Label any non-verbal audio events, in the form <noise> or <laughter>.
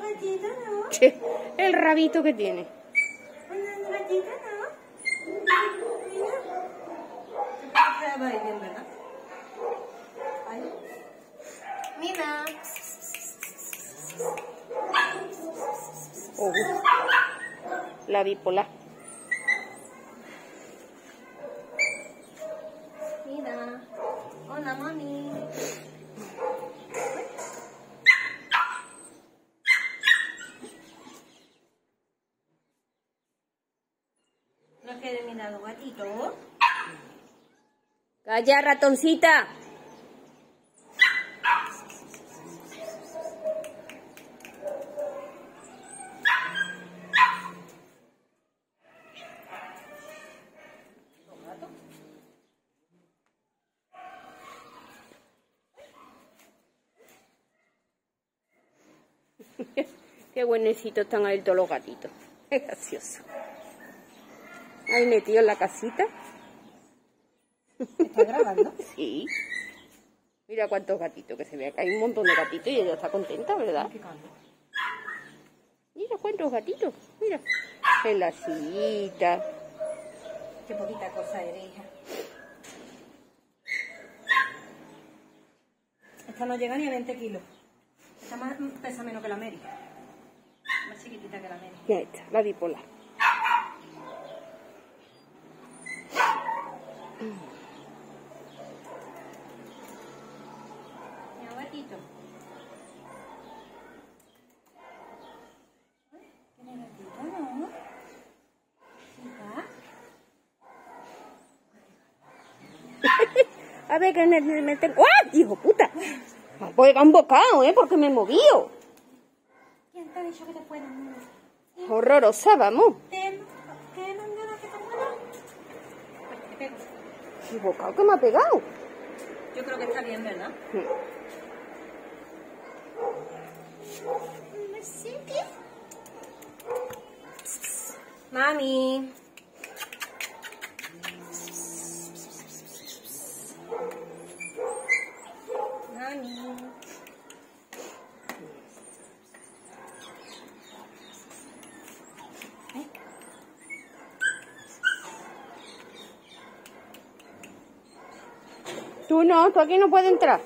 gatito, ¿no? Che, el rabito que tiene. Un gatito, ¿no? Mira. Va bien, ¿verdad? Ay. Mira. Oh, la bipolar. Mira. Hola, mami. No quede mirado, gatito. Calla, ratoncita. <laughs> Qué buenecitos están ahí todos los gatitos. Qué gracioso. Ahí metido en la casita. ¿Está grabando? <laughs> Sí. Mira cuántos gatitos que se ve acá. Hay un montón de gatitos y ella está contenta, ¿verdad? Mira cuántos gatitos. Mira. En la sillita. Qué poquita cosa eres, hija. Esta no llega ni a 20 kilos. Esta más, pesa menos que la Mary. Más chiquitita que la Mary. Ya está, la bipolar. Gatito. Ay, ¿Tiene gatito, no? ¿Chica? <laughs> A ver, que me, me, tengo... ¡Ah! ¡Hijo puta! Me pegado un bocado, ¿eh? Porque me he movido. ¿Quién te ha dicho que te puedes mover? Horrorosa, vamos. ¿Te, ¿Qué no miedo que te muevas? Pues te pego. El bocado que me ha pegado. Yo creo que está bien, ¿verdad? Mami. Mami. Tú no, tú aquí no puedes entrar.